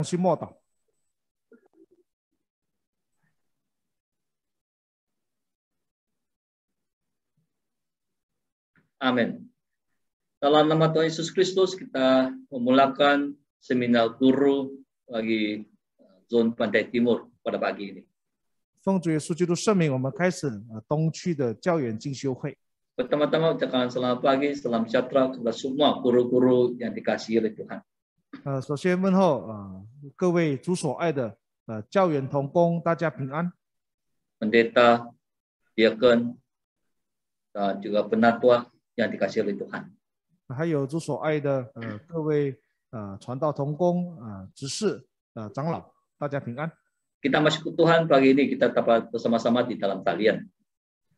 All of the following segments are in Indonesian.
去默祷。 Amin. Dalam nama Tuhan Yesus Kristus kita memulakan seminar guru bagi uh, zon Pantai Timur pada pagi ini. 奉主耶稣基督圣名，我们开始呃东区的教员进修会。 Pertama-tama ucapkan selamat pagi, salam sejahtera kepada semua guru-guru yang dikasihi oleh Tuhan. 呃，首先问候呃各位主所爱的呃教员同工，大家平安。Pendeta, diakon, dan juga penatua yang dikasihi oleh Tuhan. 还有主所爱的呃各位呃传道同工啊、呃、执事呃长老，大家平安。Kita masuk ke Tuhan pagi ini kita dapat bersama-sama di dalam talian.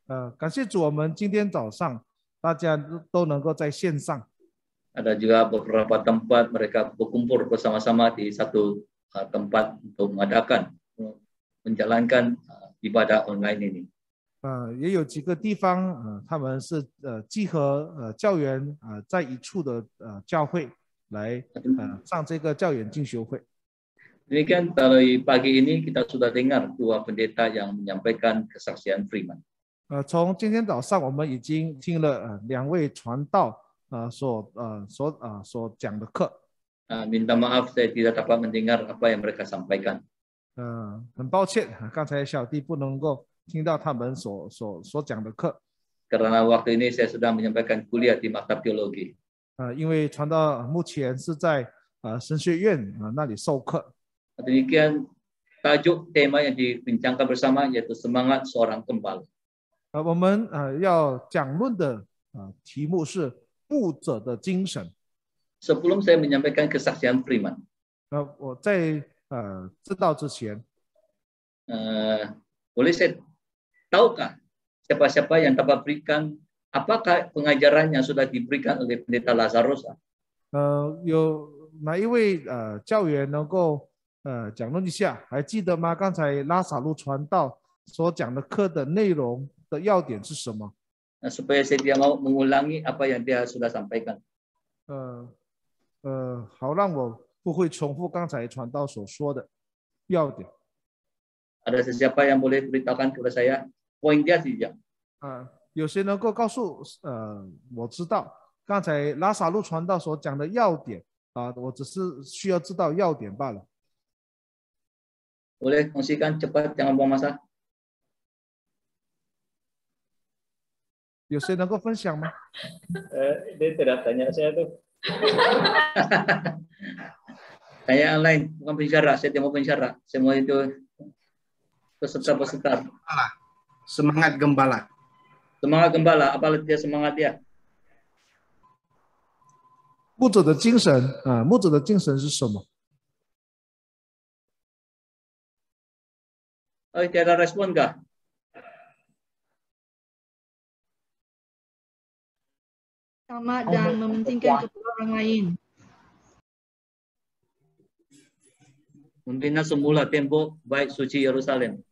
呃，感谢主，我们今天早上大家都都能够在线上。Ada juga beberapa tempat mereka berkumpul bersama-sama di satu uh, tempat untuk mengadakan uh, menjalankan uh, ibadah online ini. 呃，也有几个地方，呃，他们是呃集合呃教员呃在一处的呃教会来呃上这个教员进修会。 Demikian dari pagi ini kita sudah dengar dua pendeta yang menyampaikan kesaksian Freeman. 呃，从今天早上我们已经听了呃两位传道 呃所呃所呃所讲的课，Uh, minta maaf saya tidak dapat mendengar apa yang mereka sampaikan. 呃，很抱歉，啊刚才小弟不能够听到他们所所所讲的课，Karena waktu ini saya sedang menyampaikan kuliah di Maktab Teologi. 呃，因为传道目前是在呃神学院啊、呃那里授课。Demikian tajuk tema yang dibincangkan bersama yaitu semangat seorang gembala. 呃，我们呃要讲论的呃题目是牧者的精神。Sebelum saya menyampaikan kesaksian Freeman, 呃，我在呃知道之前，eh, boleh saya tahukah siapa-siapa yang dapat berikan apakah pengajaran yang sudah diberikan oleh pendeta Lazarus? 呃，有哪一位呃教员能够呃讲论一下？还记得吗？刚才拉萨路传道所讲的课的内容的要点是什么？Nah, supaya saya tidak mau mengulangi apa yang dia sudah sampaikan. 呃呃，好让我不会重复刚才传道所说的要点。Ada siapa yang boleh beritahukan kepada saya poin dia saja? 啊、有谁能够告诉呃我知道刚才拉萨路传道所讲的要点啊、我只是需要知道要点罢了。Boleh kongsikan cepat, jangan buang masa. 有谁能够分享吗？ Eh, dia tidak tanya saya tuh. Tanya online, bukan pensyarah. Saya tidak mau pensyarah. Semua itu peserta-peserta. Semangat gembala. Semangat gembala, apa dia semangat dia? 牧者的精神啊、牧者的精神是什么？ Oh, tidak ada respon kah? sama dan mementingkan kepada orang lain. Membina semula tembok baik suci Yerusalem.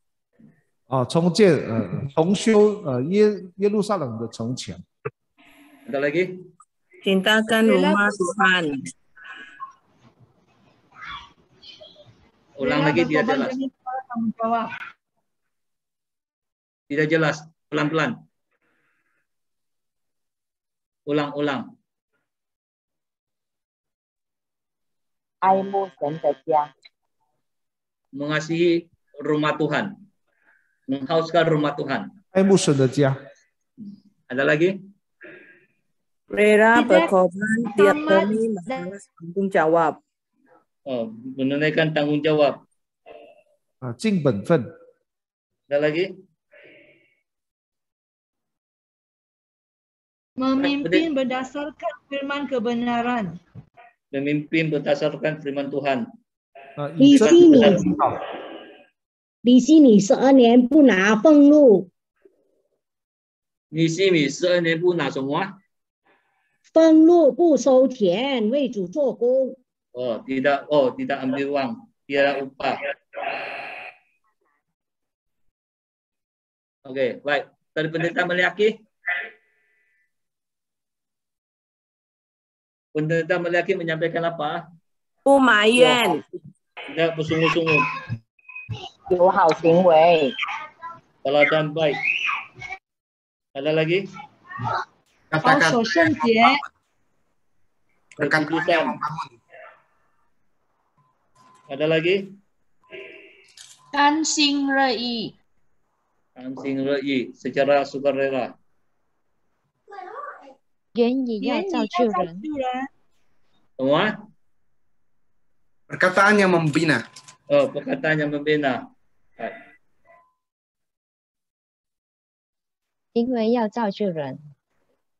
啊，重建呃重修呃耶耶路撒冷的城墙。 Ada lagi? Cintakan rumah Tuhan. Ulang Rela lagi tidak berkorban jelas. demi para tanggung jawab. Tidak jelas. Pelan-pelan. Ulang-ulang. 爱慕神的家， Mengasihi rumah Tuhan. Menghauskan rumah Tuhan. 爱慕神的家， Ada lagi? Rela Tidak berkorban tiap sama demi membalas tanggung jawab. Oh, menunaikan tanggung jawab. 啊，尽本分， Ada lagi? Memimpin berdasarkan firman kebenaran. Memimpin berdasarkan firman Tuhan. Ah, iya. Di sini. Di sini seenian bu na lu. Di sini seenian semua. Feng lu bu sou tian, wei zu zuo gong. Oh, tidak. Oh, tidak ambil uang. Tidak upah. Oke, okay, baik. Dari pendeta Meliaki. pendeta lelaki menyampaikan apa? Oh, Umayan. Tidak bersungguh-sungguh. Perlakuan baik. Ada lagi? Katakan. Oh, Perkataan Ada lagi? Tan sing rei. Tan sing rei. Secara sukarela. 言也要言语造要造就人，就人， Semua? Perkataan yang membina. Oh, perkataan yang membina. 行为要造就人，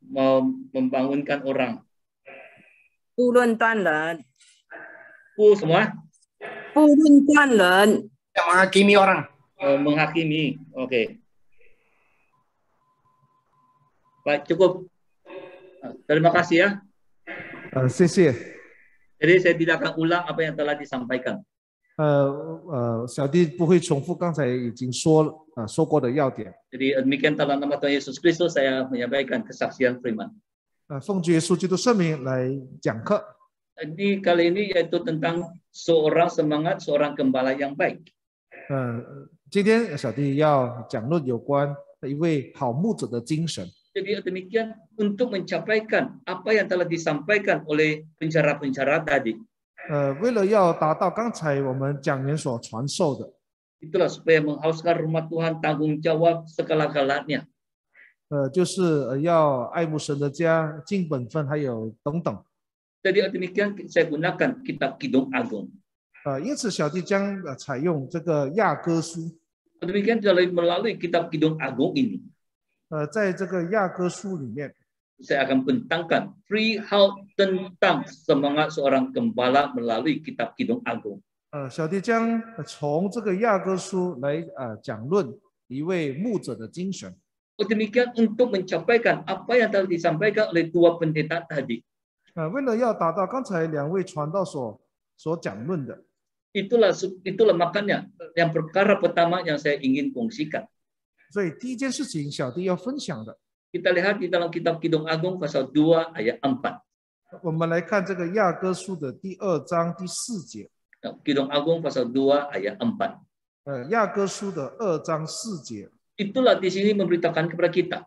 Mau membangunkan orang. 不论断人， Pu semua? 不论断人， Tidak menghakimi orang. Oh, menghakimi. Okey. Baik, cukup. Ah, Terima kasih ya. 呃，谢谢。 Jadi saya tidak akan ulang apa yang telah disampaikan. 呃呃，小弟不会重复刚才已经说呃说过的要点。 Jadi demikian dalam nama Tuhan Yesus Kristus saya menyampaikan kesaksian firman. 呃，奉主耶稣基督圣名来讲课。 Jadi kali ini yaitu tentang seorang semangat seorang gembala yang baik. 呃，今天小弟要讲论有关一位好牧者的精神。 Jadi demikian untuk mencapaikan apa yang telah disampaikan oleh pencara-pencara tadi. 呃，为了要达到刚才我们讲员所传授的， Itulah supaya menghauskan rumah Tuhan tanggung jawab segala-galanya. 呃，就是呃要爱慕神的家、尽本分，还有等等。 Jadi demikian saya gunakan kitab Kidung Agung. 呃，因此小弟将呃采用这个亚歌书。 Demikian melalui melalui kitab Kidung Agung ini 呃，在这个亚歌书里面， saya akan bentangkan perihal tentang semangat seorang gembala melalui kitab Kidung Agung. 呃，小弟将呃从这个亚歌书来呃讲论一位牧者的精神。 Oh, demikian untuk mencapaikan apa yang telah disampaikan oleh dua pendeta tadi. 呃，为了要达到刚才两位传道所所讲论的， Itulah itulah makanya yang perkara pertama yang saya ingin kongsikan. 所以第一件事情，小弟要分享的， Kita lihat di dalam kitab Kidung Agung pasal 2 ayat 4. 我们来看这个亚歌书的第二章第四节。 Kidung Agung pasal 2 ayat 4. 呃，亚歌书的二章四节， Itulah di sini memberitakan kepada kita.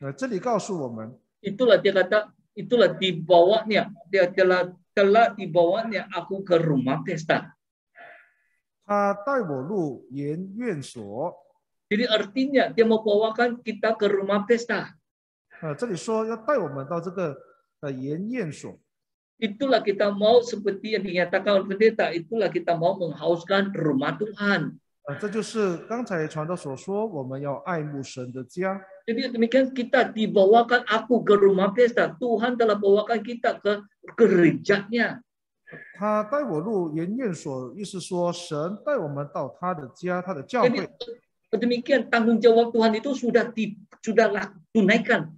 呃，这里告诉我们， Itulah dia kata, itulah dibawanya, dia telah telah dibawanya aku ke rumah pesta. 他带我入研院所。 Jadi artinya dia mau bawakan kita ke rumah pesta. 呃，这里说要带我们到这个呃研院所。 Itulah kita mau seperti yang dinyatakan oleh pendeta, itulah kita mau menghauskan rumah Tuhan. 呃，这就是刚才传道所说，我们要爱慕神的家。 Jadi demikian kita dibawakan aku ke rumah pesta. Tuhan telah bawakan kita ke gerejanya. 他带我入研院所，意思说神带我们到他的家，他的教 Jadi 会。 demikian tanggung jawab Tuhan itu sudah di, sudah lah- tunaikan.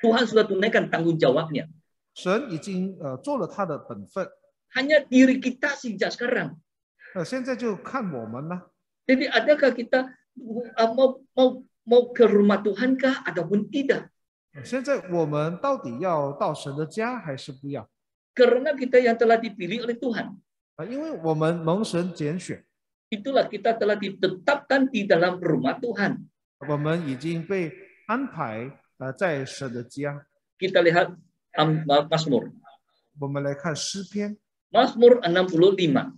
Tuhan sudah tunaikan tanggung jawabnya. 神已经呃做了他的本分， Hanya diri kita sejak sekarang. 呃，现在就看我们了。 Jadi adakah kita uh, mau mau mau ke rumah Tuhan kah ataupun tidak? 呃现在我们到底要到神的家还是不要？ Karena kita yang telah dipilih oleh Tuhan. 啊，因为我们蒙神拣选， Itulah kita telah ditetapkan di dalam rumah Tuhan. 我们已经被安排呃在神的家。 Kita lihat Am- Mazmur. 我们来看诗篇， Mazmur 65.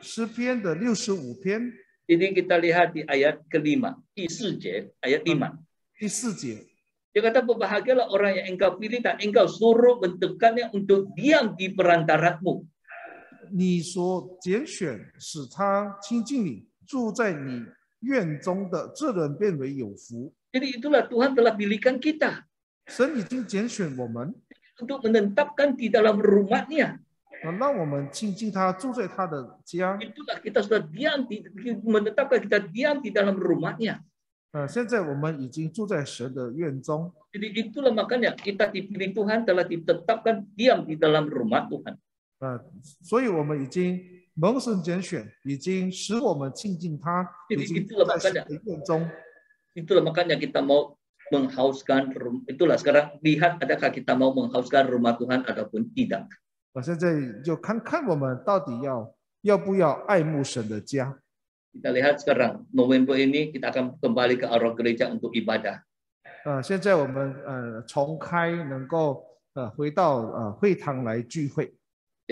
诗篇的六十五篇 Jadi kita lihat di ayat kelima, di 4 ayat 5. 第四节， Dia kata berbahagialah orang yang engkau pilih dan engkau suruh bentukannya untuk diam di perantaramu. 你所拣选，使他亲近你，住在你院中的这人变为有福。 Jadi itulah Tuhan telah pilihkan kita 神已经拣选我们， untuk menetapkan di dalam rumahnya. 啊，让我们亲近他，住在他的家。 Itulah kita sudah diam di, menetapkan kita diam di dalam rumahnya. 呃，现在我们已经住在神的院中， Jadi itulah makanya kita dipilih Tuhan telah ditetapkan diam di dalam rumah Tuhan. 呃，所以我们已经蒙神拣选，已经使我们亲近他，已 Jadi 经 itulah 住在神 makanya 的院中。 itulah makanya kita mau menghauskan rum- itulah sekarang lihat adakah kita mau menghauskan rumah Tuhan ataupun tidak. 我现在就看看我们到底要 要不要爱慕神的家？ Kita lihat sekarang November ini kita akan kembali ke arah gereja untuk ibadah. 呃，现在我们呃重开，能够呃回到呃会堂来聚会。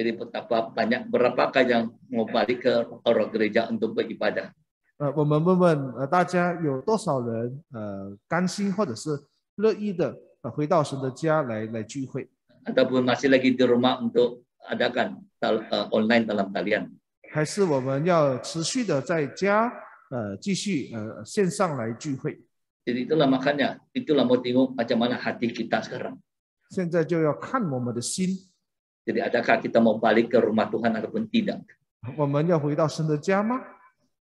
Jadi betapa banyak berapakah yang mau balik ke arah gereja untuk beribadah? 呃，我们问问呃大家有多少人呃甘心或者是乐意的呃回到神的家来来聚会？Ataupun masih lagi di rumah untuk adakan tal- eh, online dalam talian? 还是我们要持续的在家呃继续呃线上来聚会？Jadi itulah makanya, itulah mau tengok macam mana hati kita sekarang. 现在就要看我们的心，Jadi adakah kita mau balik ke rumah Tuhan ataupun tidak?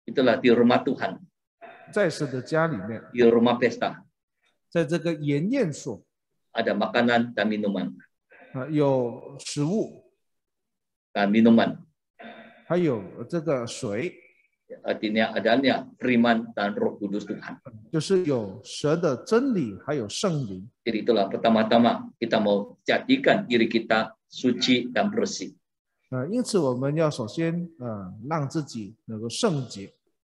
Itulah di rumah Tuhan. Di rumah pesta. Ada makanan dan minuman. Dan minuman. Artinya adanya firman dan roh kudus Tuhan. Jadi itulah pertama-tama kita mau jadikan diri kita suci dan bersih. 啊、因此我们要首先呃让自己能够圣洁，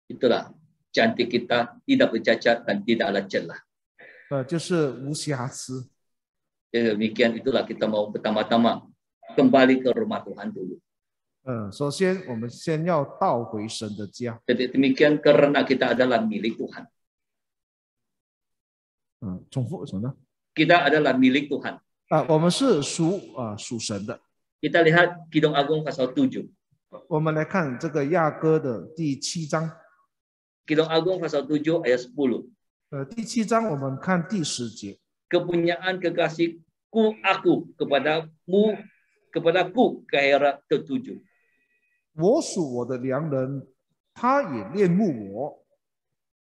Itulah cantik kita tidak bercacat dan tidak ada celah. 呃，就是无瑕疵。 Jadi demikian itulah kita mau pertama-tama kembali ke rumah Tuhan dulu. 呃，首先我们先要倒回神的家。 Jadi demikian karena kita adalah milik Tuhan. 嗯、重复什么呢？ Kita adalah milik Tuhan. 啊、我们是属啊、属神的。Kita lihat Kidung Agung pasal 7. 我们来看这个亚哥的第七章。Kidung Agung pasal 7 ayat 10. 呃，第七章我们看第十节。Kepunyaan kekasihku aku kepadamu kepadaku kehera ketujuh. 我属我的良人，他也恋慕我。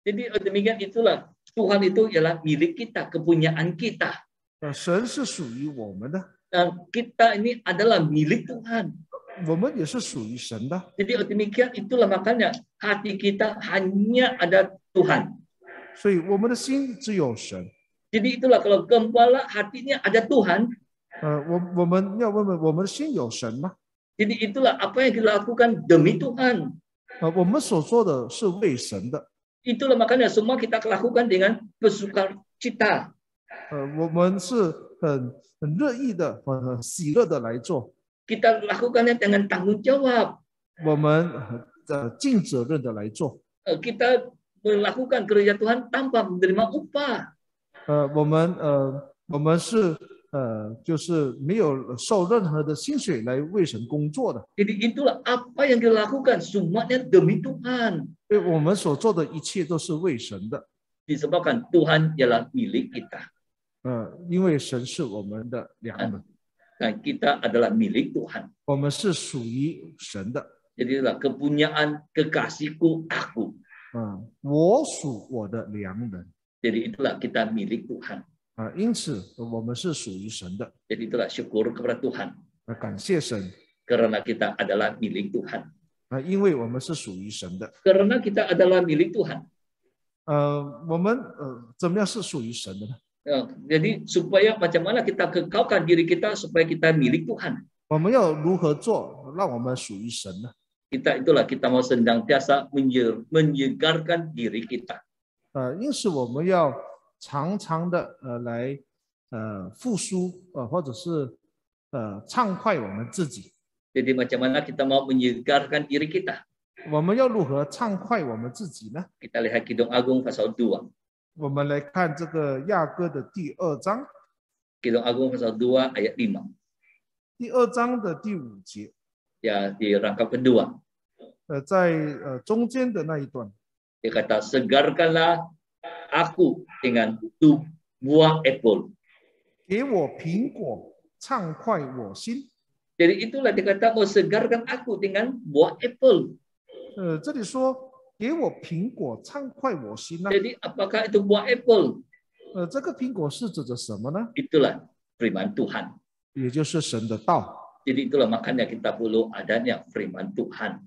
Jadi eh, demikian itulah Tuhan itu ialah milik kita, kepunyaan kita. 呃，神是属于我们的， Dan kita ini adalah milik Tuhan. 我们也是属于神的。 Jadi demikian itulah makanya hati kita hanya ada Tuhan. 所以我们的心只有神。 Jadi itulah kalau gembala hatinya ada Tuhan, 呃，我我们要问问，我们的心有神吗？ jadi itulah apa yang kita lakukan demi Tuhan. 呃，我们所做的是为神的。 Itulah makanya semua kita lakukan dengan bersuka cita. 呃，我们是很很乐意的、很很喜乐的来做，Kita lakukannya dengan tanggung jawab. 我们很呃尽责任的来做。Eh, Kita melakukan kerja Tuhan tanpa menerima upah. 呃，我们呃我们是呃就是没有受任何的薪水来为神工作的，Jadi itulah apa yang kita lakukan semuanya demi Tuhan. 对我们所做的一切都是为神的。Disebabkan Tuhan ialah milik kita 呃，因为神是我们的良人， dan kita adalah milik Tuhan. 我们是属于神的。 Jadi itulah kepunyaan kekasihku aku. 嗯，我属我的良人 Jadi itulah kita milik Tuhan. 啊、因此我们是属于神的。 Jadi itulah syukur kepada Tuhan 啊，感谢神 karena kita adalah milik Tuhan. 啊、因为我们是属于神的。 Karena kita adalah milik Tuhan. 呃，我们呃怎么样是属于神的呢？ Ya, jadi supaya macam mana kita kekalkan diri kita supaya kita milik Tuhan. 我们要如何做，让我们属于神呢？ Kita itulah kita mau senantiasa menye- menyegarkan diri kita. 呃，因此我们要常常的呃来呃复苏呃或者是呃畅快我们自己。 Jadi macam mana kita mau menyegarkan diri kita? 我们要如何畅快我们自己呢？ Kita lihat Kidung Agung pasal 2. 我们来看这个亚歌的第二章， Kidung Agung pasal 2 ayat 5. 第二章的第五节， Ya, di rangkap kedua. 呃，在呃中间的那一段， Dia kata, segarkanlah aku dengan tu buah apple. 给我苹果，畅快我心。 Jadi itulah dia kata, mau segarkan aku dengan buah apple. 呃，这里说 jadi apakah itu buah apple? Firman Tuhan. Jadi itulah makanya kita perlu adanya firman Tuhan.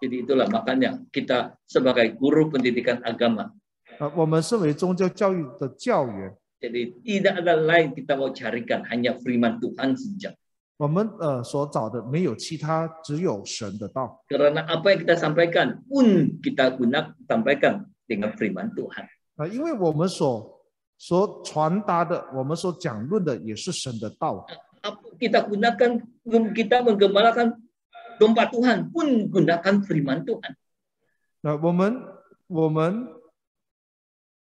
Jadi itulah makanya kita sebagai guru pendidikan agama. Jadi tidak ada lain kita mau carikan hanya firman Tuhan saja. 我们呃所找的没有其他，只有神的道。 Karena apa yang kita sampaikan pun kita gunakan sampaikan dengan firman Tuhan. 啊，因为我们所所传达的，我们所讲论的也是神的道。 Apa kita gunakan kita menggembalakan domba Tuhan pun gunakan firman Tuhan. 那我们我们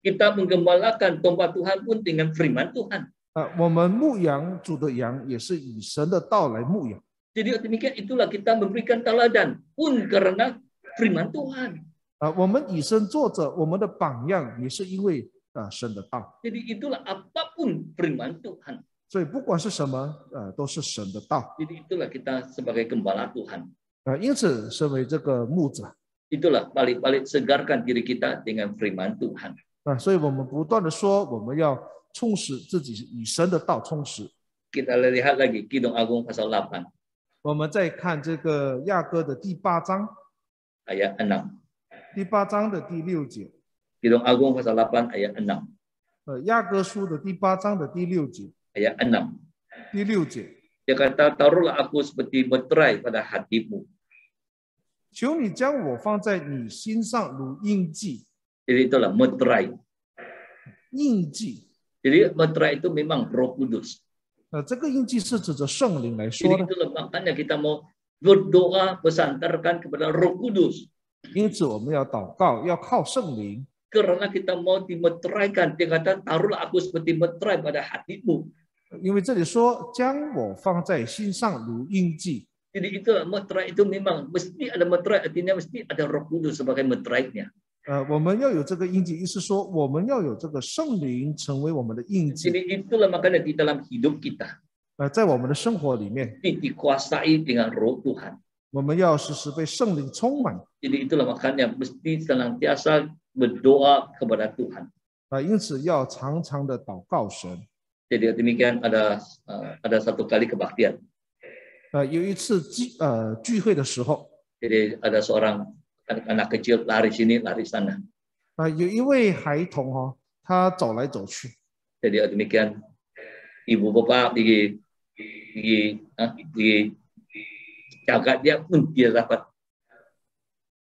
Kita menggembalakan domba Tuhan pun dengan firman Tuhan. 呃，我们牧羊主的羊也是以神的道来牧养。Jadi demikian itulah kita memberikan teladan pun karena firman Tuhan. 啊，我们以身作则，我们的榜样也是因为啊神的道。Jadi itulah apapun firman Tuhan. 所以不管是什么，呃，都是神的道。Jadi itulah kita sebagai gembala Tuhan. 啊，因此身为这个牧者 Itulah balik-balik segarkan diri kita dengan firman Tuhan. 啊，所以我们不断的说，我们要充实自己，与神的道充实。Kita lihat lagi Kidung Agung pasal 8我们再看这个雅歌的第八章，ayat 6. 第八章的第六节，Kidung Agung pasal 8 ayat 6. 呃，雅歌书的第八章的第六节，Ayat 6. 第六节，Dia kata, taruhlah aku seperti meterai pada hatimu. 求你将我放在你心上如印记，Jadi itulah meterai. 印记。Jadi meterai itu memang roh kudus. 呃，这个印记是指着圣灵来说 Jadi 的， itulah makanya kita mau berdoa bersandarkan kepada roh kudus. 因此我们要祷告，要靠圣灵， Karena kita mau dimeteraikan. Dia kata, taruhlah aku seperti meterai pada hatimu. 因为这里说将我放在心上如印记。 Jadi itulah meterai itu memang mesti ada meterai. Artinya mesti ada roh kudus sebagai meterainya. 呃，我们要有这个印记，意思说我们要有这个圣灵成为我们的印记，Jadi itulah makanya di dalam hidup kita. 呃，在我们的生活里面，Di, dikuasai dengan roh Tuhan. 我们要时时被圣灵充满。Jadi itulah makanya mesti senantiasa berdoa kepada Tuhan. 啊，因此要常常的祷告神。Jadi demikian ada uh, ada satu kali kebaktian. 呃，有一次聚呃聚会的时候，Jadi ada seorang anak, anak kecil lari sini lari sana. 啊、有一位孩童哦，他走来走去， Jadi demikian ibu bapak di di, ah, di jaga dia pun tidak dapat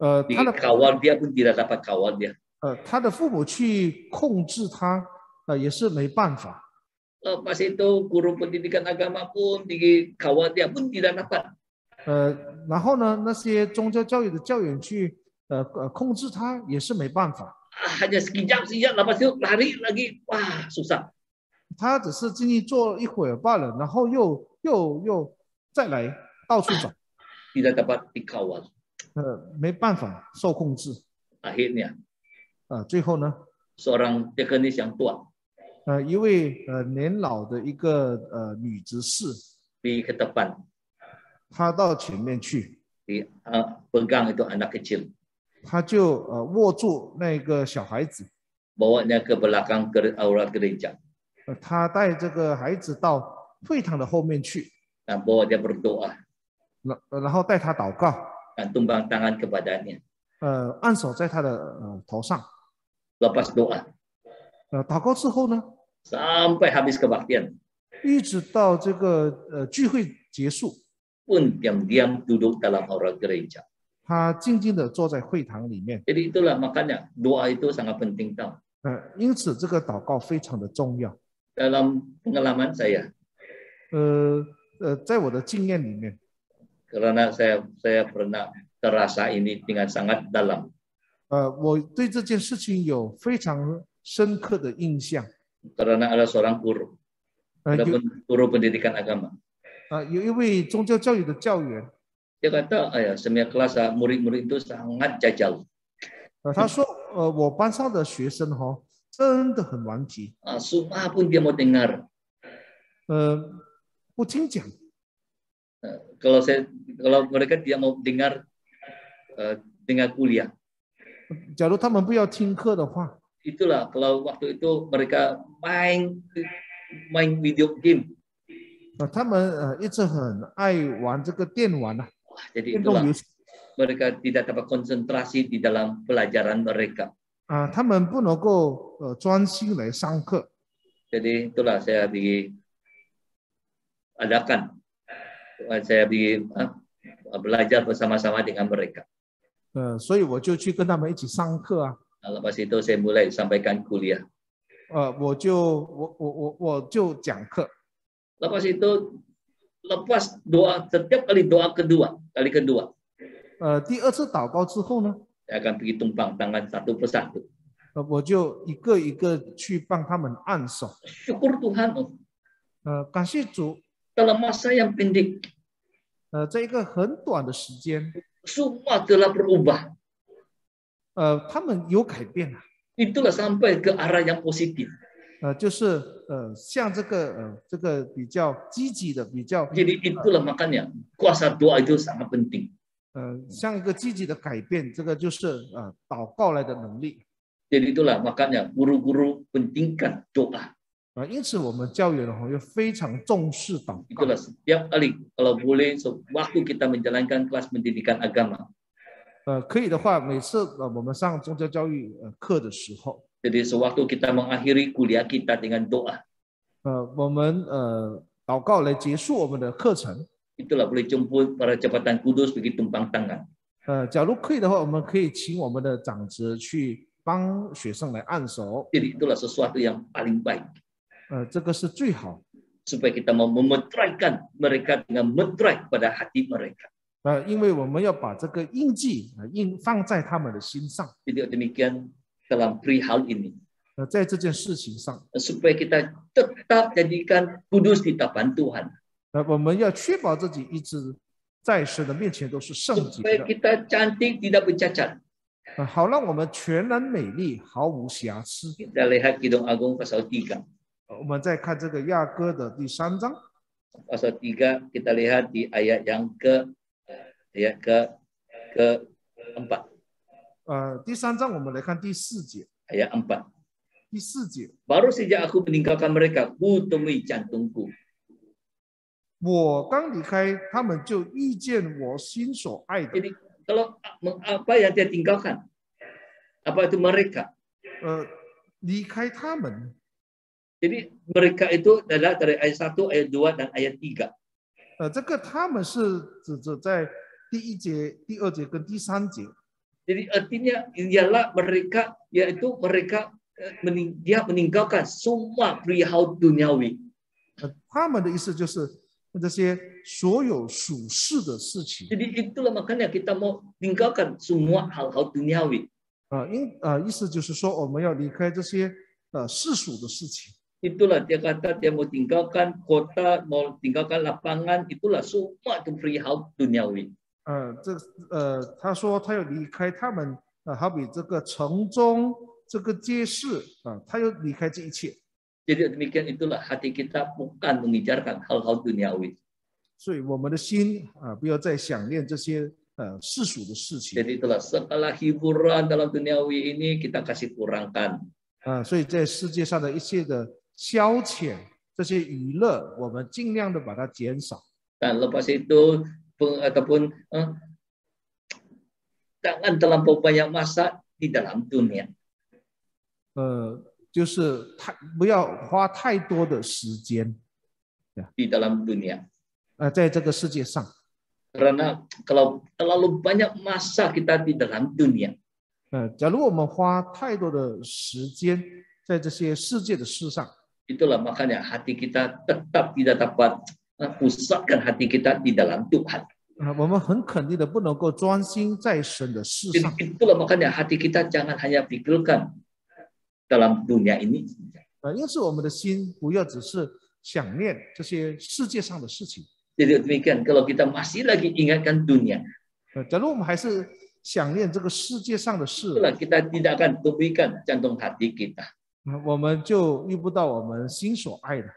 呃， di 他的 kawal dia pun tidak dapat kawal dia. 呃他的父母去控制他，呃也是没办法。 Lepas itu guru pendidikan agama pun di kawal dia pun tidak dapat. 呃，然后呢，那些宗教教育的教员去呃呃控制他也是没办法，Ah, hanya sekejap sekejap lepas itu lari lagi wah susah. 他只是进去坐一会儿罢了，然后又又又再来到处找，tidak dapat dikawal. 呃，没办法受控制，Akhirnya 呃，最后呢，seorang teknis yang tua 呃，一位呃年老的一个呃女执事，di ke 她到前面去，di ah, pegang itu anak kecil 他就呃握住那个小孩子，bawanya ke belakang ke aula gereja 呃，她带这个孩子到会堂的后面去 bawa dia berdoa 然然后带他祷告，dan tumbang tangan kepadanya 呃，按手在他的呃头上，lepas doa 呃，祷告之后呢，sampai habis kebaktian 一直到这个呃聚会结束，pun diam-diam duduk dalam aula gereja. 他静静的坐在会堂里面， Jadi itulah makanya doa itu sangat penting tahu. 呃，因此这个祷告非常的重要， Dalam pengalaman saya, 呃呃，在我的经验里面， karena saya saya pernah terasa ini dengan sangat dalam. 呃，我对这件事情有非常深刻的印象， Karena ada seorang guru, 呃， ada 有 pen- guru pendidikan agama. 呃有一位宗教教育的教员， Dia kata, "Ah, ya, semua kelas ah, murid-murid itu sangat jajal. 呃，他说，呃，我班上的学生哈、哦，真的很顽皮， Ah, Semua pun dia mau dengar. 呃，不听讲， Eh, Kalau saya, kalau mereka tidak mau dengar eh, dengar kuliah, 假如他们不要听课的话， itulah kalau waktu itu mereka main main video game. 呃，他们呃一直很爱玩这个电玩啊， Wah, jadi 电动 itulah 游戏 mereka tidak dapat konsentrasi di dalam pelajaran mereka. 啊，他们不能够呃专心来上课， Jadi itulah saya diadakan saya di ah, belajar bersama-sama dengan mereka. 呃，所以我就去跟他们一起上课啊， Nah, Lepas itu saya mulai sampaikan kuliah. 呃，我就我我我我就讲课， Lepas itu lepas doa setiap kali doa kedua kali kedua 呃，第二次祷告之后呢， saya akan pergi tumpang tangan satu persatu. 呃，我就一个一个去帮他们按手， Syukur Tuhan oh, 呃，感谢主， dalam masa yang pendek 呃，在一个很短的时间， semua telah berubah. 呃，他们有改变了， Itulah sampai ke arah yang positif. 呃，就是呃，像这个呃，这个比较积极的，比较 Jadi itulah makanya kuasa doa itu sangat penting. 呃，像一个积极的改变，这个就是呃，祷告来的能力。Jadi itulah makanya guru-guru pentingkan doa. 啊，因此我们教员的话又非常重视祷告。Itulah setiap kali kalau boleh waktu kita menjalankan kelas pendidikan agama. 呃，可以的话，每次呃我们上宗教教育呃课的时候，Jadi sewaktu kita mengakhiri kuliah kita dengan doa, 呃，我们呃祷告来结束我们的课程。 itulah boleh jemput para jabatan kudus pergi tumpang tangan. 呃，假如可以的话，我们可以请我们的长职去帮学生来按手。 Jadi itulah sesuatu yang paling baik 呃，这个是最好。 supaya kita mau memetraikan mereka dengan metrai pada hati mereka. 呃，因为我们要把这个印记啊印放在他们的心上。 Jadi demikian dalam perihal ini 呃，在这件事情上， supaya kita tetap jadikan kudus di tapan Tuhan. 呃，我们要确保自己一直在神的面前都是圣洁 Supaya 的， kita cantik tidak bercacat. 呃，好让我们全然美丽，毫无瑕疵。 Kita lihat Kidung Agung pasal 3. 呃我们再看这个亚歌的第三章， Pasal 3 kita lihat di ayat yang ke ayat ke ke 4. 呃，第三章我们来看第四节，Ayat 4. 第四节，Baru sejak aku meninggalkan mereka, ku temui jantungku. 我刚离开他们，就遇见我心所爱的。Jadi kalau apa yang dia tinggalkan? Apa itu mereka? 呃，离开他们，Jadi mereka itu adalah dari ayat 1, ayat 2, dan ayat 3. 呃，这个他们是指着在第一节、第二节跟第三节。Jadi artinya ialah mereka, yaitu mereka eh, mening- dia meninggalkan semua perihal duniawi. 呃，他们的意思就是这些所有属世的事情。 Jadi itulah makanya kita mau tinggalkan semua hal-hal duniawi. 呃，因呃意思就是说，我们要离开这些呃世俗的事情。 Itulah dia kata dia mau tinggalkan kota, mau tinggalkan lapangan, itulah semua itu perihal duniawi. 呃，这呃，他说他要离开他们，呃，好比这个城中这个街市啊、他要离开这一切。Jadi demikian itulah hati kita bukan mengejarkan hal-hal duniawi. 所以我们的心啊、不要再想念这些呃世俗的事情 Jadi itulah segala hiburan dalam duniawi ini kita kasih kurangkan. 啊、所以在世界上的一切的消遣、这些娱乐，我们尽量的把它减少。Dan lepas itu ataupun eh, jangan terlampau banyak masa di dalam dunia. 呃，就是太不要花太多的时间 Di dalam dunia. 呃，在这个世界上。 Karena kalau terlalu banyak masa kita di dalam dunia, 呃，假如我们花太多的时间在这些世界的事上， itulah makanya hati kita tetap tidak dapat eh, pusatkan hati kita di dalam Tuhan. 啊、我们很肯定的不能够专心在神的事 Jadi 上。 itulah makanya hati kita jangan hanya pikirkan dalam dunia ini. 呃，因此我们的心不要只是想念这些世界上的事情。 Jadi demikian, kalau kita masih lagi ingatkan dunia, 呃，假如我们还是想念这个世界上的事， itulah kita tidak akan temukan jantung hati kita. 呃我们就遇不到我们心所爱的。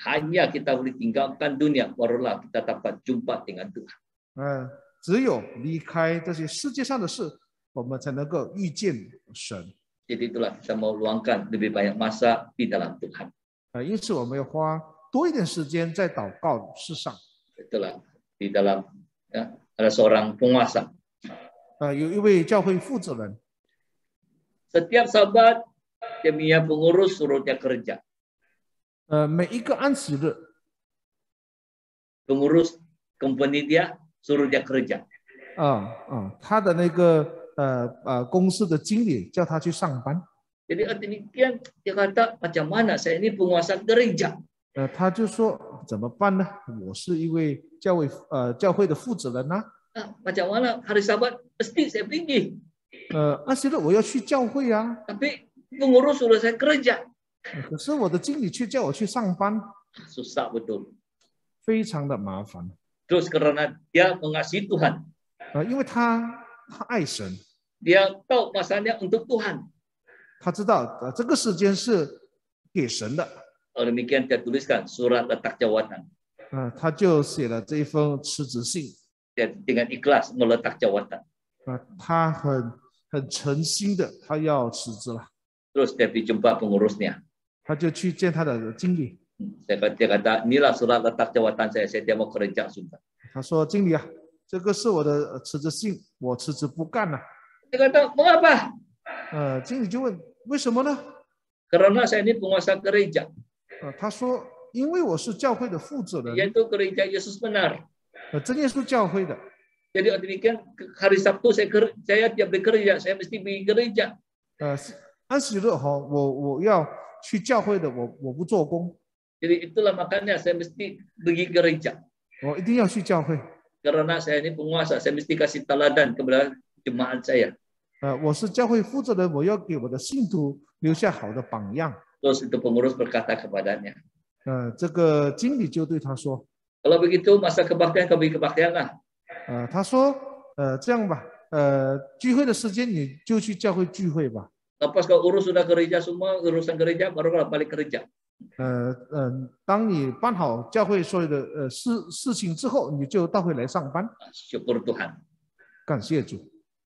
Hanya kita boleh tinggalkan dunia, barulah kita dapat jumpa dengan Tuhan. 呃，只有离开这些世界上的事，我们才能够遇见神。 Jadi itulah kita mau luangkan lebih banyak masa di dalam Tuhan. 呃，因此我们要花多一点时间在祷告事上。 Itulah di dalam ya, ada seorang penguasa. 呃，有一位教会负责人， Setiap sabat dia punya pengurus suruh dia kerja. 呃，每一个安息日，Pengurus company dia suruh dia kerja. 啊啊，他的那个呃呃公司的经理叫他去上班，Jadi arti demikian dia kata macam mana saya ini penguasa gereja. 呃，他就说怎么办呢？我是一位教会呃教会的负责人呐、Ah, macam mana hari Sabat mesti saya pergi. 呃，安息日我要去教会啊，Tapi pengurus suruh saya kerja. 呃可是我的经理却叫我去上班， Susah betul. 非常的麻烦。 Terus karena dia mengasihi Tuhan. 呃，因为他他爱神， Dia tahu masanya untuk Tuhan. 他知道呃这个时间是给神的， Oleh demikian dia tuliskan surat letak jawatan. 呃，他就写了这一封辞职信， Dia dengan ikhlas meletak jawatan. 啊、他很很诚心的，他要辞职了， Terus dia pergi jumpa pengurusnya. 他就去见他的经理，Hmm, Saya kata, dia kata, inilah surat letak jawatan saya. Saya tidak mau kerja sudah. 他说：“经理啊，这个是我的呃辞职信，我辞职不干了。Dia kata, mengapa? ”呃，经理就问：“为什么呢 Karena saya ini penguasa gereja. 呃，他说：“因为我是教会的负责人，Yaitu gereja Yesus benar. 呃，真耶稣教会的。Jadi waktu demikian hari Sabtu saya ker- saya tiap bekerja, saya mesti pergi gereja. 呃，是安息日哈，我我要去教会的，我我不做工， Jadi itulah makanya saya mesti pergi gereja. 我一定要去教会。 Karena saya ini penguasa, saya mesti kasih teladan kepada jemaat saya. 呃，我是教会负责人，我要给我的信徒留下好的榜样。 Terus itu pengurus berkata kepadanya, 呃，这个经理就对他说， kalau begitu masa kebaktian kau pergi kebaktian lah. 呃，他说，呃，这样吧，呃，聚会的时间你就去教会聚会吧。 Lepas kau urus sudah gereja semua, urusan gereja, baru kau balik kerja. 呃嗯、当你办好教会所有的呃事事情之后，你就到会来上班。 Ah, Syukur Tuhan. 感谢主。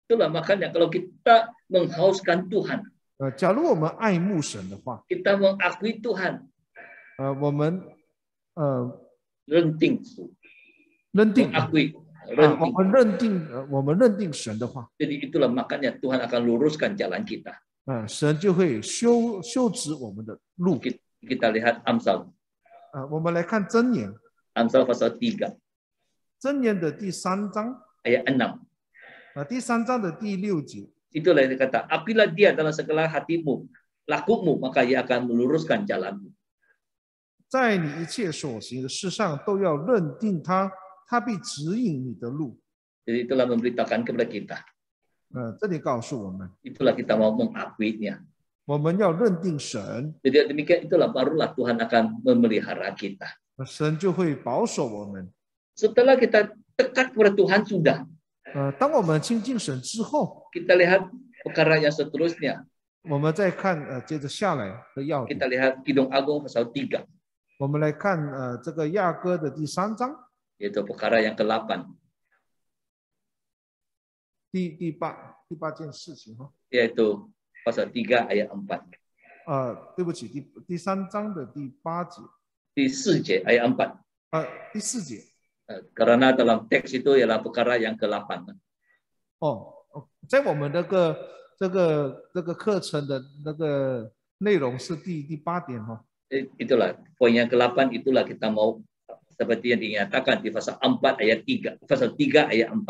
Itulah makanya kalau kita menghauskan Tuhan, 呃，假如我们爱慕神的话， kita mengakui Tuhan, 呃，我们呃 renting, 认定啊， mengakui, 我 renting. 们认定呃我们认定神的话， Jadi itulah makanya Tuhan akan luruskan jalan kita. 啊、神就会修修直我们的路。Kita, lihat Amsal, 啊、我们来看箴言，Amsal pasal tiga 箴言的第三章，ayat enam 啊、第三章的第六节，Itulah yang dikata, apabila dia dalam segala hatimu, lakumu, maka ia akan meluruskan jalanmu. 在你一切所行的事上都要认定他，他必指引你的路。Jadi itulah memberitakan kepada kita. 呃，这里告诉我们， Itulah kita mau mengakuinya. 我们要认定神， Jadi demikian itulah barulah Tuhan akan memelihara kita. 神就会保守我们。 Setelah kita dekat kepada Tuhan sudah, 呃，当我们亲近神之后， kita lihat perkara yang seterusnya. 我们再看呃接着下来的要点 Kita，lihat Kidung Agung pasal 3, 我们来看呃这个亚歌的第三章 yaitu perkara yang ke-8, 第第八第八件事情哈。 yaitu pasal 3 ayat 4. 呃，对不起，第第三章的第八节， Di 4 j ayat 4. 呃，第四节 Eh, Karena dalam teks itu ialah perkara yang ke-8. 哦，哦在我们那个这个这个课程的那个内容是第第八点哈、 Eh, Itulah poin yang ke-8 itulah kita mau seperti yang dinyatakan di pasal 4 ayat 3, pasal 3 ayat 4.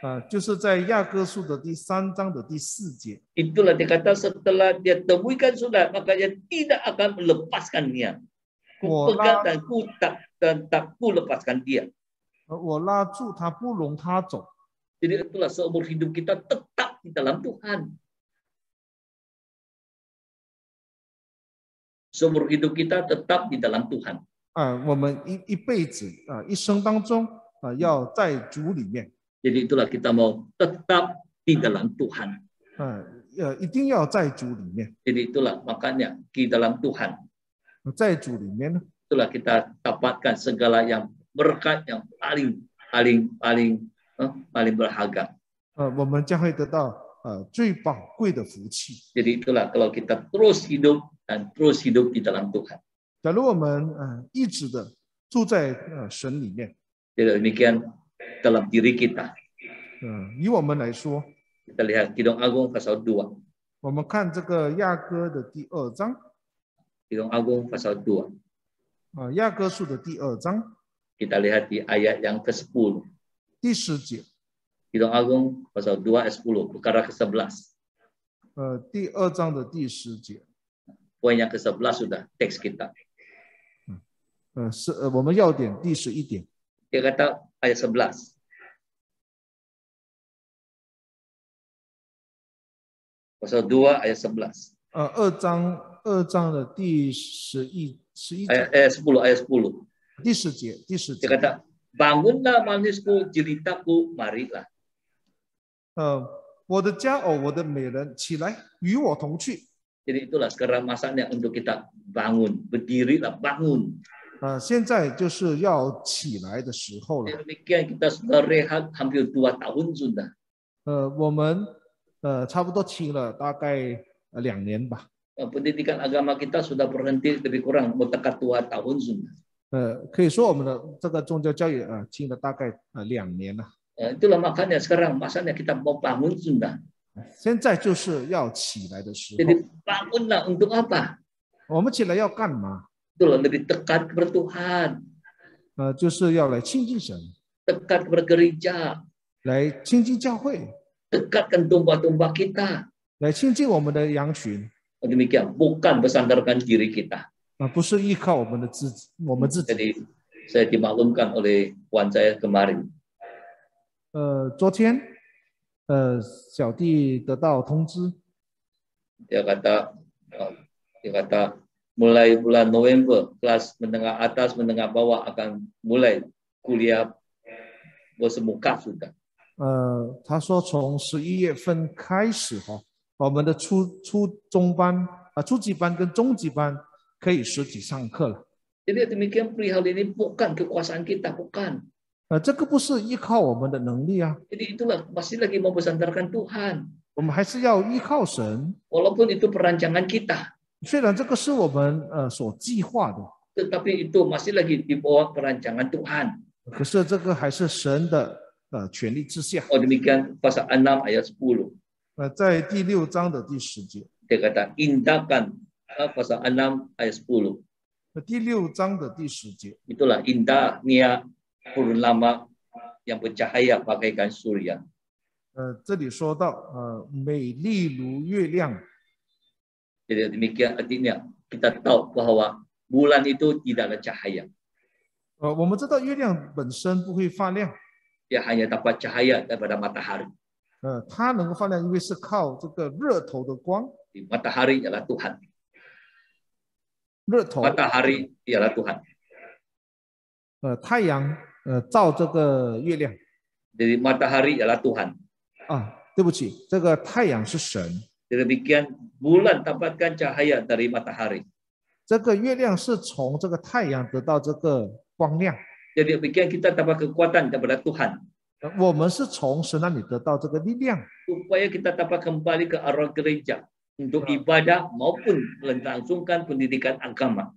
啊、就是在亚歌书的第三章的第四节， Itulah dikata setelah dia temuikan sudah, maka dia tidak akan melepaskannya. Ku Wah, pegang lah. dan ku tak dan tak ku lepaskan dia. 呃我拉住他，不容他走。 Jadi itulah seumur hidup kita tetap di dalam Tuhan. Seumur hidup kita tetap di dalam Tuhan. 啊、我们一一辈子啊、一生当中啊、要在主里面， Jadi itulah kita mau tetap di dalam Tuhan. 啊、呃，一定要在主里面， Jadi itulah makanya di dalam Tuhan 在主里面呢， itulah kita dapatkan segala yang berkat yang paling paling paling eh, paling berharga. 呃，我们将会得到呃最宝贵的福气。 Jadi itulah kalau kita terus hidup dan terus hidup di dalam Tuhan. 假如我们呃一直的住在呃神里面， Jadi demikian dalam diri kita. 嗯、以我们来说， Kita lihat Kidung Agung pasal 2. 我们看这个亚歌的第二章， Kidung Agung pasal 2. 啊、亚歌书的第二章， Kita lihat di ayat yang ke-10. 第十节， Kidung Agung pasal 2 ayat 10, perkara ke-11. 呃，第二章的第十节， Poin yang ke-11 sudah teks kita. 呃，是呃，我们要点第十一点， Dia kata ayat 11. Pasal 2 ayat 11. 呃，二章二章的第十一十一 Ayat, 节， ayat 10, ayat 10. 第十节，第十 Dia 节， kata, bangunlah manisku, jelitaku, marilah. 呃，我的佳偶，我的美人，起来与我同去。 Jadi itulah sekarang masanya untuk kita bangun, berdirilah, bangun. 呃，现在就是要起来的时候了。 Demikian kita sudah rehat hampir dua tahun sudah. 呃，我们 呃差不多停了大概呃两年吧。Eh, Pendidikan agama kita sudah berhenti lebih kurang berdekat dua tahun sudah. 呃，可以说我们的这个宗教教育呃停了大概呃两年了。Eh, Itulah makanya sekarang masanya kita mau bangun sudah. 现在就是要起来的时候。Jadi bangunlah untuk apa? 我们起来要干嘛？Itulah lebih dekat kepada Tuhan, 呃，就是要来亲近神，dekat kepada gereja, 来亲近教会，dekatkan domba-domba kita. 来亲近我们的羊群， Demikian, bukan bersandarkan diri kita. 啊、不是依靠我们的自己，我们自己。 Jadi saya dimaklumkan oleh kawan saya kemarin. 呃，昨天，呃，小弟得到通知， Dia kata, eh, dia kata mulai bulan November kelas menengah atas, menengah bawah akan mulai kuliah bersemuka sudah. 呃，他说从十一月份开始哈，我们的初初中班啊、初级班跟中级班可以实体上课了。Jadi demikian perihal ini bukan kekuasaan kita, bukan. 呃，这个不是依靠我们的能力啊，Jadi itulah masih lagi mau bersandarkan Tuhan. 我们还是要依靠神。Walaupun itu perancangan kita, 虽然这个是我们呃所计划的，tetapi itu masih lagi di bawah perancangan Tuhan. 可是这个还是神的呃权力之下。Oh demikian pasal 6 ayat 10. 呃，在第六章的第十节，Dia kata indahkan ah, pasal 6 ayat 10. 呃第六章的第十节，Itulah indahnya purnama yang bercahaya bagaikan surya. 呃，这里说到呃，美丽如月亮，Jadi demikian artinya kita tahu bahwa bulan itu tidak ada cahaya. 呃，我们知道月亮本身不会发亮，Dia hanya dapat cahaya daripada matahari. 呃，它能够发亮，因为是靠这个热头的光， Di Matahari ialah Tuhan. 热头， Matahari ialah Tuhan. 呃，太阳，呃，照这个月亮 Jadi matahari ialah Tuhan. 啊，对不起，这个太阳是神， Jadi demikian bulan dapatkan cahaya dari matahari. 这个月亮是从这个太阳得到这个光亮， Jadi demikian kita dapat kekuatan daripada Tuhan 呃我们是从神那里得到这个力量，supaya kita dapat kembali ke arah gereja untuk ibadah maupun melangsungkan pendidikan agama.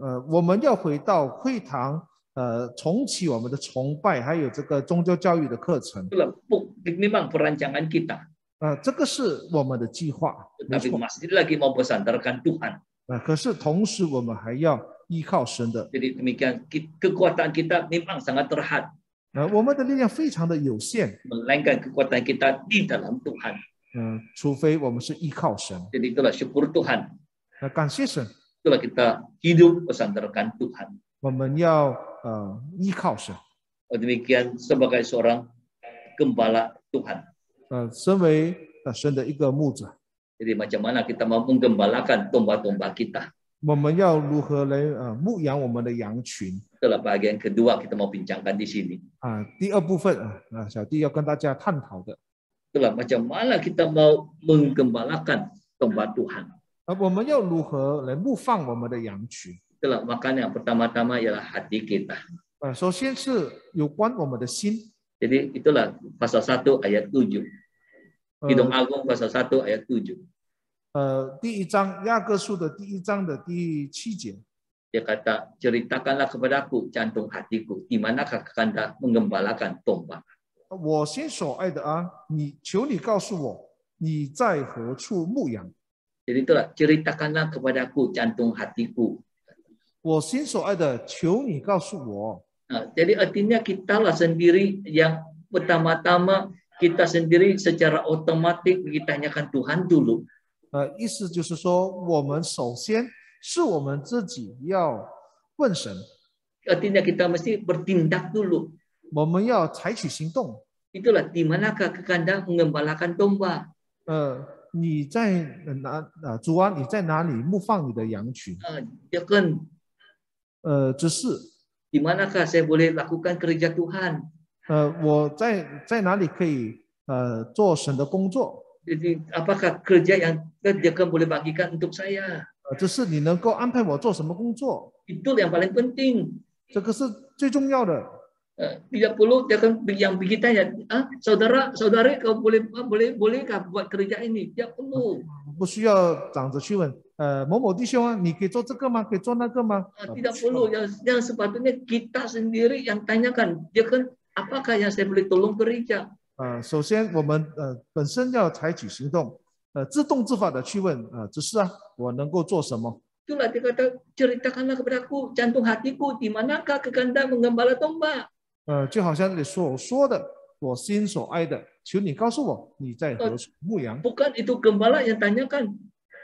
呃，我们要回到会堂，呃，重启我们的崇拜，还有这个宗教教育的课程，Itulah bu- memang perancangan kita, 呃，这个是我们的计划，没 tetapi 错，masih lagi mau bersandarkan Tuhan. 呃，可是同时我们还要依靠神的， Jadi demikian ki- kekuatan kita memang sangat terhad, 呃，我们的力量非常的有限， melainkan kekuatan kita di dalam Tuhan. 嗯、除非我们是依靠神， Jadi itulah syukur Tuhan. 那感谢神， Itulah kita hidup bersandarkan Tuhan. 我们要呃依靠神， Oh, Demikian sebagai seorang gembala Tuhan. 呃，身为呃神的一个牧者， Jadi macam mana kita mau menggembalakan domba-domba kita. 我们要如何来呃牧养我们的羊群 Itulah bagian kedua kita mau bincangkan di sini. 啊、第二部分啊、呃，小弟要跟大家探讨的， Itulah macam mana kita mau menggembalakan domba Tuhan. 呃，我们要如何来牧放我们的羊群？ Itulah makanya yang pertama-tama ialah hati kita. 呃，首先是有关我们的心， Jadi itulah pasal 1 ayat 7. 呃 Kidung Agung pasal 1 ayat 7. 呃，第一章雅各书的第一章的第七节， Dia kata, ceritakanlah kepadaku jantung hatiku, di manakah kehendak menggembalakan domba. 我心所爱的啊，你求你告诉我你在何处牧养？ Jadi itulah, ceritakanlah kepadaku jantung hatiku. 我心所爱的，求你告诉我 Nah, jadi artinya kita lah sendiri yang pertama-tama kita sendiri secara otomatis ditanyakan Tuhan dulu. 呃，意思就是说，我们首先是我们自己要问神，Artinya kita mesti bertindak dulu. 我们要采取行动。Itulah di manakah kekandang mengembalakan domba. 呃，你在哪啊？主啊，你在哪里牧放你的羊群？Ah, kan 呃，只是 di manakah saya boleh lakukan kerja Tuhan. 呃，我在在哪里可以呃做神的工作？Jadi apakah kerja yang dia kan boleh bagikan untuk saya? 呃，这是你能够安排我做什么工作， Itu yang paling penting. 这个是最重要的。 Eh, Tidak perlu dia kan yang kita ya, ah, saudara, saudari kau boleh ah, boleh bolehkah buat kerja ini? Tidak perlu. 不需要长着去问，呃，某某弟兄啊，你可以做这个吗？可以做那个吗？ Ah, 呃不 Tidak 需要 perlu. Yang, yang sepatutnya kita sendiri yang tanyakan. Dia kan apakah yang saya boleh tolong gereja? 呃，首先我们呃本身要采取行动，呃，自动自发的去问，呃，只是啊，我能够做什么？Itulah dia kata, ceritakanlah kepadaku jantung hatiku di manakah kekandang menggembala domba. 呃，就好像你所说的，我心所爱的，求你告诉我你在何处牧羊。Bukan itu gembala yang tanyakan,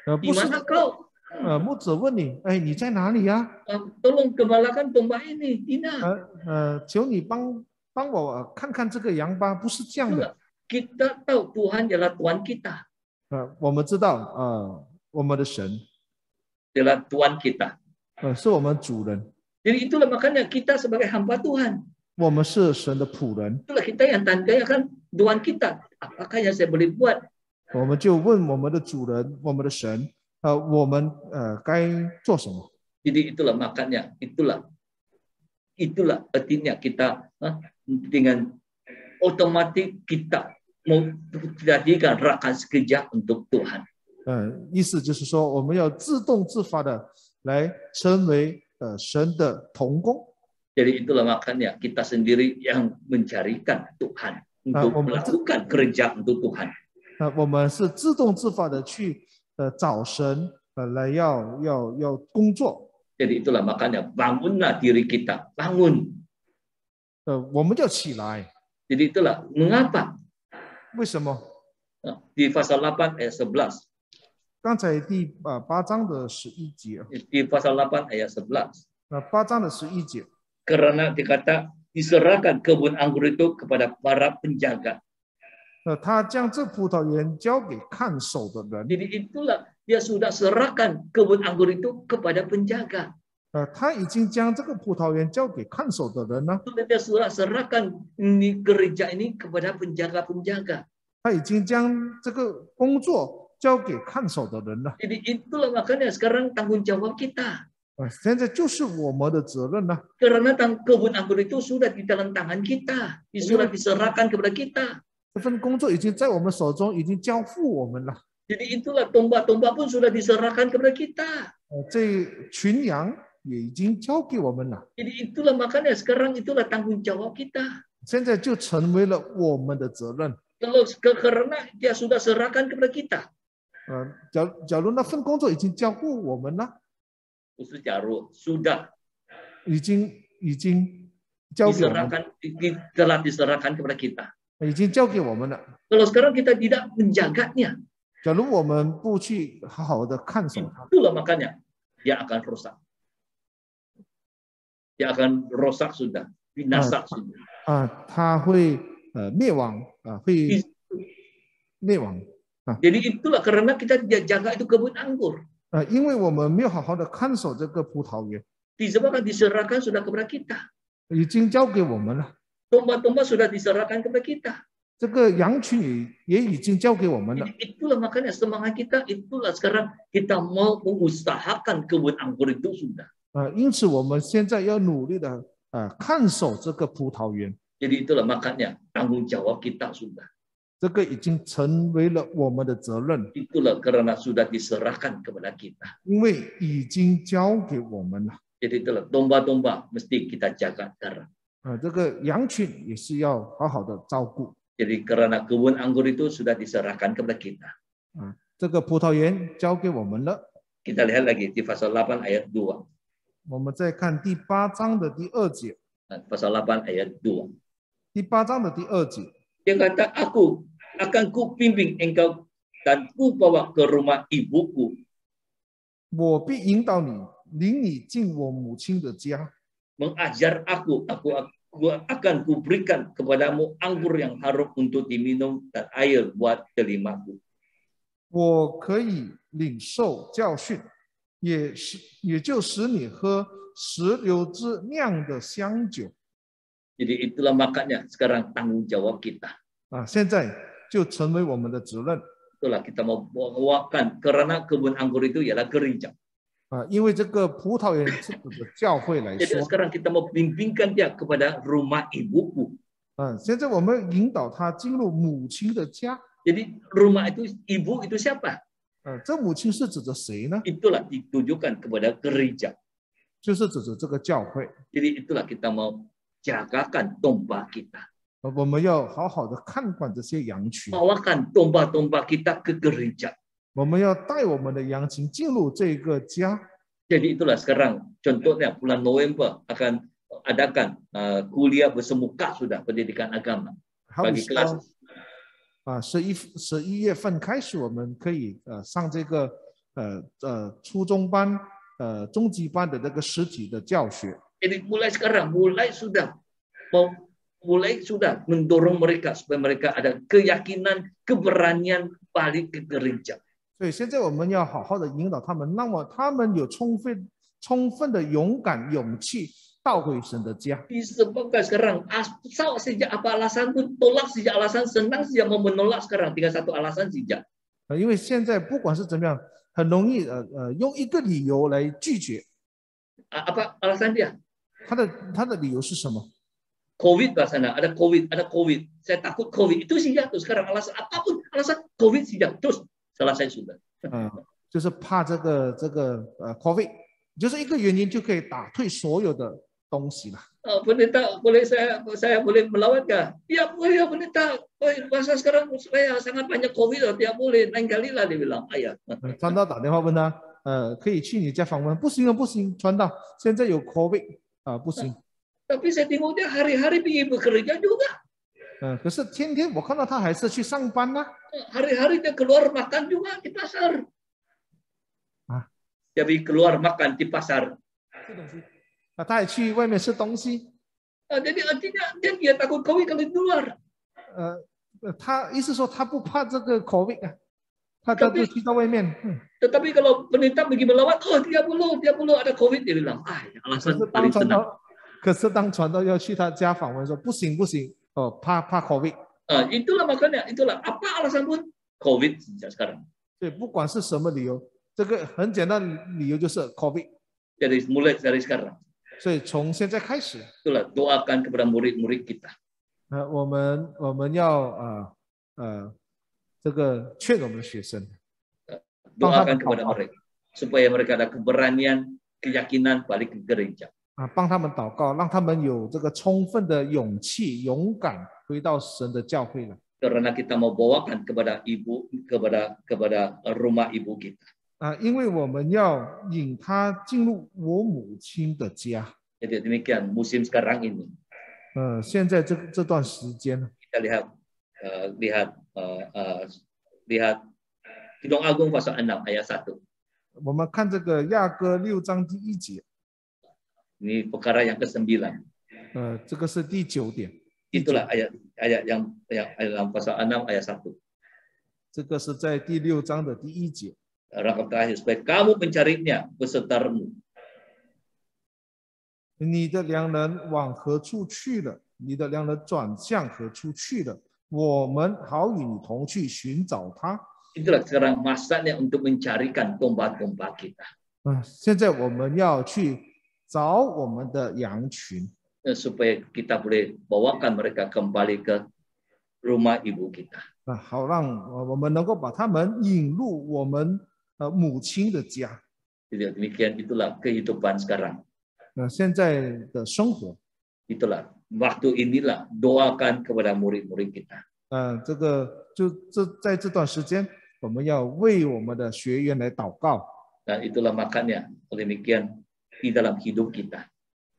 呃，di 不是 mana kau? 呃牧者问你，哎，你在哪里呀、Ah, tolong gembalakan domba ini. Tidak. 呃呃，求你帮帮我呃看看这个羊吧，不是这样的。 Kita tahu Tuhan adalah Tuhan kita. 呃，我们知道，呃，我们的神， Adalah Tuhan kita. 呃，是我们主人， Jadi itulah makanya kita sebagai hamba Tuhan. 我们是神的仆人， Itulah kita yang tanyakan Tuhan kita. Apakah yang saya boleh buat? 我们就问我们的主人，我们的神，呃，我们呃该做什么？ Jadi itulah makanya, itulah, itulah artinya kita ah, dengan otomatis kita mau jadikan rakan sekejap untuk Tuhan. 呃，意思就是说，我们要自动自发的来成为呃神的童工。Jadi itulah makanya kita sendiri yang mencarikan Tuhan untuk Ah, om- melakukan kerja untuk Tuhan. 呃，我们是自动自发的去呃找神，呃来要要要工作。Jadi itulah makanya bangunlah diri kita, bangun. 呃，我们要起来。 Jadi itulah mengapa 为什么？ Ah, di pasal 8 ayat 11, 刚才第呃八章的十一节， di pasal 8 ayat 11. 呃八章的十一节， Karena dikata diserahkan kebun anggur itu kepada para penjaga. 呃，他将这葡萄园交给看守的人， Jadi itulah dia sudah serahkan kebun anggur itu kepada penjaga. 呃，他已经将这个葡萄园交给看守的人呢，Sudah serahkan ini gereja ini kepada penjaga-penjaga. 他已经将这个工作交给看守的人了。Jadi itulah makanya sekarang tanggung jawab kita. 呃，现在就是我们的责任了。Karena tang kebun anggur itu sudah di dalam tangan kita, sudah diserahkan kepada kita. 这份工作已经在我们手中，已经交付我们了。Jadi itulah tombak-tombak pun sudah diserahkan kepada kita. 呃，这群羊 也已经交给我们了， Jadi itulah makanya sekarang itulah tanggung jawab kita. 现在就成为了我们的责任。 Kalau ke- karena dia sudah serahkan kepada kita. 呃，假假如那份工作已经交付我们了， Khusus Jaru sudah 已经已经交给我们， diserahkan di- telah diserahkan kepada kita. 已经交给我们了。 Kalau sekarang kita tidak menjaganya, 假如我们不去好好的看守它， itulah makanya dia akan rusak. Dia akan rusak sudah, binasa sudah. 啊，它会呃灭亡啊，会灭亡 Jadi itulah karena kita dia jaga itu kebun anggur. 啊，因为我们没有好好的看守这个葡萄园， Disebabkan diserahkan sudah kepada kita. 已经交给我们了。 Domba-domba sudah diserahkan kepada kita. 这个羊群也也已经交给我们了 Jadi itulah makanya semangat kita, itulah sekarang kita mau mengusahakan kebun anggur itu sudah. 啊，因此我们现在要努力的啊看守这个葡萄园， Jadi itulah makanya tanggung jawab kita sudah. 这个已经成为了我们的责任， Itulah karena sudah diserahkan kepada kita. 因为已经交给我们了。 Jadi itulah domba-domba mesti kita jaga sekarang. 啊，这个羊群也是要好好的照顾。 Jadi karena kebun anggur itu sudah diserahkan kepada kita. 这个葡萄园交给我们了。 Kita lihat lagi di pasal 8 ayat 2. 我们再看第八章的第二节， Nah, pasal 8 ayat 2. 第八章的第二节， Dia kata, aku akan ku pimpin engkau dan ku bawa ke rumah ibuku. 我必引导你，领你进我母亲的家。 Mengajar aku, aku, aku akan kuberikan kepadamu anggur yang harum untuk diminum dan air buat telingaku. 我可以领受教训， 也是也就使你喝石榴汁酿的香酒 Jadi itulah makanya sekarang tanggung jawab kita. 啊！现在就成为我们的责任 Itulah kita mau bawakan karena kebun anggur itu ialah gereja. 啊！因为这个葡萄园教会来 Jadi 说 sekarang kita mau bimbingkan dia kepada rumah ibuku. 啊，现在我们引导他进入母亲的家 Jadi rumah itu ibu itu siapa? 啊，这母亲是指着谁呢？ Itulah ditujukan kepada gereja. 就是指着这个教会。 Jadi itulah kita mau jagakan domba kita. 呃我们要好好的看管这些羊群， Bawakan domba-domba kita ke gereja. 我们要带我们的羊群进入这个家。 Jadi itulah sekarang contohnya bulan November akan adakan uh, kuliah bersemuka sudah pendidikan agama 还有 bagi 说 kelas 啊，十一十一月份开始，我们可以呃上这个呃呃初中班、呃中级班的这个实体的教学。Jadi mulai sekarang mulai sudah mau mulai sudah mendorong mereka supaya mereka ada keyakinan, keberanian balik ke gereja. 所以现在我们要好好的引导他们，那么他们有充分充分的勇敢、勇气到回神的家。 Disebabkan sekarang asal sejak apa alasan pun tolak sejak alasan senang sejak mau menolak sekarang tinggal satu alasan sejak 呃，因为现在不管是怎么样，很容易呃呃用一个理由来拒绝。 A- apa alasan dia 他的他的理由是什么？ COVID ke sana ada COVID ada COVID saya takut COVID itu saja tuh sekarang alasan apapun alasan COVID saja terus selesai sudah 嗯、就是怕这个这个呃 COVID，就是一个原因就可以打退所有的 东西了。 Oh, pendeta boleh saya saya boleh melawan kah? Ya boleh ya pendeta. Oh, masa sekarang saya sangat banyak COVID loh, tidak boleh. Lain kali lah dia bilang. Ayah. 呃传道打电话问他，呃，可以去你家访问？不行啊，不行，传道现在有 COVID 啊、不行。 Tapi saya tengok dia hari-hari pergi bekerja juga. 嗯、可是天天我看到他还是去上班呐、 Hari-hari dia keluar makan juga di pasar. Ah. Dia pergi keluar makan di pasar. 吃东西 啊，他还去外面吃东西。Ah, Jadi artinya dia, dia takut COVID kalau di luar. 呃，呃他意思说他不怕这个 COVID 啊，他他就去到外面。嗯，Tetapi kalau pendeta pergi melawan, oh dia perlu, dia perlu ada COVID. Dia bilang, ah alasan paling senang. 可是当传道要去他家访问说不行不行，哦，怕怕 COVID。Ah, itulah makanya, itulah. Apa alasan pun COVID sejak sekarang. 对，不管是什么理由，这个很简单理由就是 COVID。Jadi mulai dari sekarang. 所以从现在开始， Itulah doakan kepada murid-murid kita. 呃，我们我们要呃呃这个劝我们的学生， Doakan kepada mereka supaya mereka ada keberanian, keyakinan balik ke gereja. 啊，帮他们祷告，让他们有这个充分的勇气、勇敢回到神的教会了。 Karena kita mau bawakan kepada ibu, kepada kepada rumah ibu kita. 啊，因为我们要引他进入我母亲的家。Jadi demikian musim sekarang ini 呃，现在这这段时间呢，kita lihat eh, lihat eh, eh, lihat Kidung Agung pasal 6 ayat 1. 我们看这个雅歌六章第一节，Ini perkara yang ke-9. 呃，这个是第九点，Itulah ayat ayat yang yang ayat dalam pasal 6 ayat 1. 这个是在第六章的第一节。Rangkap terakhir supaya kamu mencarinya besertamu 你的良人往何处去了？你的良人转向何处去了？我们好与你同去寻找他。 Itulah sekarang masanya untuk mencarikan domba-domba kita. 啊，现在我们要去找我们的羊群， Eh, supaya kita boleh bawakan mereka kembali ke rumah ibu kita. 啊，好让呃我们能够把他们引入我们呃 母亲的家。 Jadi demikian itulah kehidupan sekarang. 呃，现在的生活， Itulah waktu inilah doakan kepada murid-murid kita. 呃，这个就这在这段时间，我们要为我们的学员来祷告。 Dan itulah makanya oleh demikian di dalam hidup kita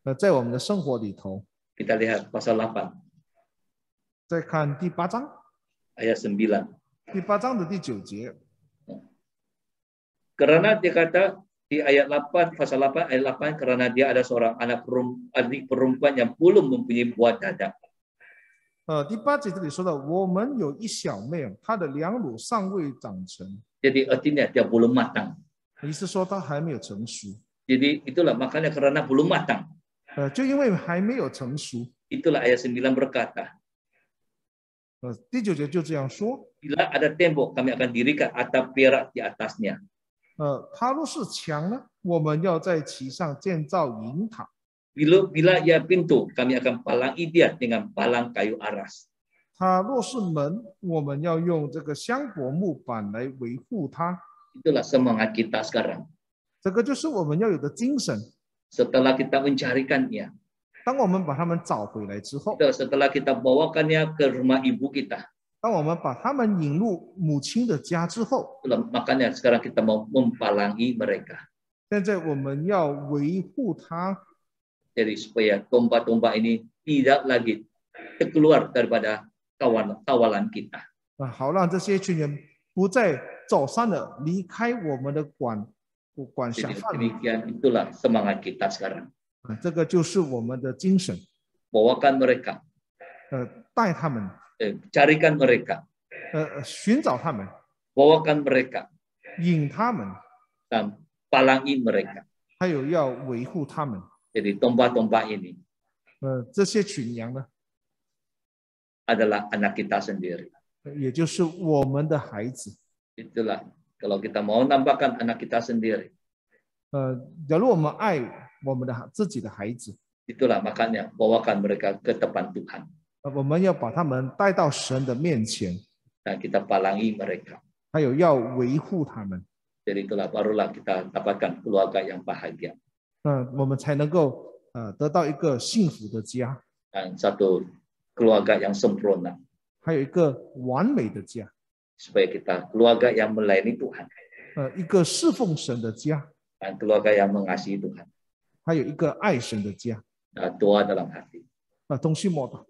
呃，在我们的生活里头， Kita lihat pasal 8再看第八章， ayat 9. 第八章的第九节， Karena dia kata di ayat 8 pasal 8 ayat 8 karena dia ada seorang anak perum, adik perempuan yang belum mempunyai buah dada. 呃，第八节这里说到，我们有一小妹，她的两乳尚未长成， Jadi artinya dia belum matang. 意思说她还没有成熟。 Jadi itulah makanya karena belum matang. 呃，就因为还没有成熟， Itulah ayat 9 berkata, 呃，第九节就这样说， bila ada tembok kami akan dirikan atap perak di atasnya. 呃，它若是墙呢，我们要在其上建造银塔； Bila bila ia pintu kami akan palangi dia dengan palang kayu aras. 它若是门，我们要用这个香柏木板来维护它。 Itulah semangat kita sekarang. 这个就是我们要有的精神。 Setelah kita mencarikannya, 当我们把他们找回来之后， setelah kita bawakannya ke rumah ibu kita, 当我们把他们引入母亲的家之后，makanya sekarang kita mau mempalangi mereka. 现在我们要维护他，Jadi supaya domba-domba ini tidak lagi keluar daripada kawan kawalan kita. 啊，好让这些群人不再走散了，离开我们的管管辖范围。demikian itulah semangat kita sekarang. 啊，这个就是我们的精神，Bawakan mereka, 呃，带他们，eh, carikan mereka, 呃，寻找他们， bawakan mereka 引他们， dan palangi mereka. 还有要维护他们。 Jadi domba-domba ini 呃，这些群羊呢， adalah anak kita sendiri. 呃也就是我们的孩子。 Itulah kalau kita mau nampakkan anak kita sendiri, 呃，假如我们爱我们的孩自己的孩子， itulah makanya bawakan mereka ke depan Tuhan 呃 我们要把他们带到神的面前，dan kita palangi mereka. 还有要维护他们，Jadi itulah barulah kita dapatkan keluarga yang bahagia 嗯、我们才能够呃得到一个幸福的家，dan satu keluarga yang sempurna 还有一个完美的家，supaya kita keluarga yang melayani Tuhan 呃，一个侍奉神的家，dan keluarga yang mengasihi Tuhan. 还有一个爱神的家。Doa dalam hati. 啊，东西莫的。